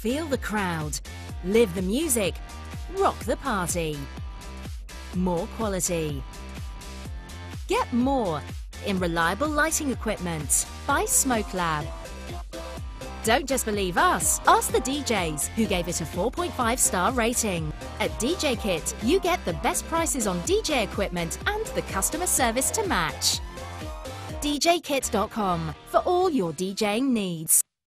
Feel the crowd. Live the music. Rock the party. More quality. Get more in reliable lighting equipment by SmokeLab. Don't just believe us, ask the DJs who gave it a 4.5 star rating. At DJ Kit, you get the best prices on DJ equipment and the customer service to match. DJKit.com for all your DJing needs.